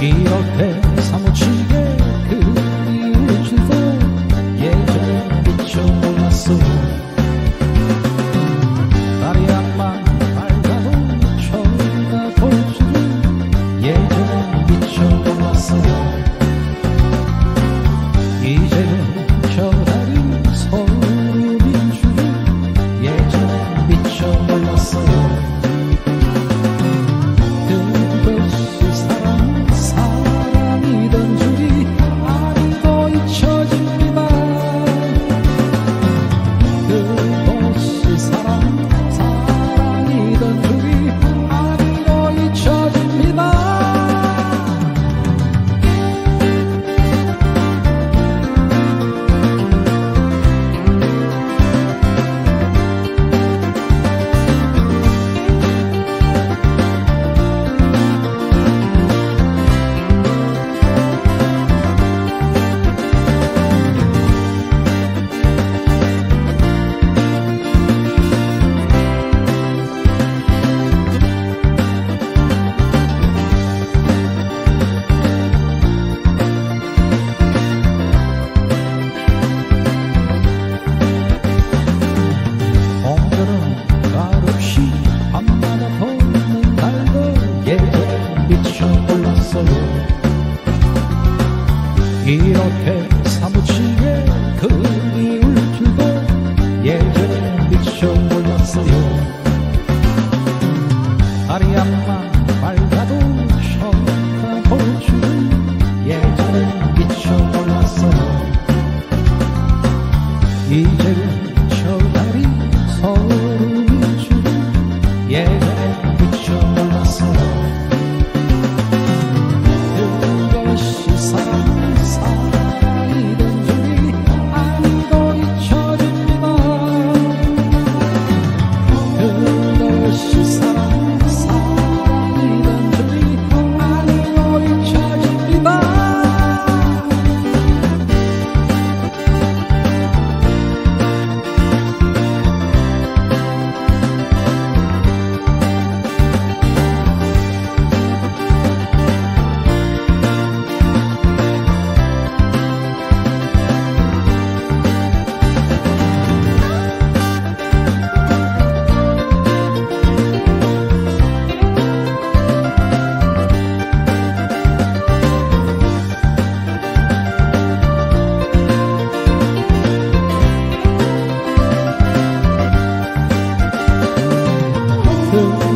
Io te samo ci special. through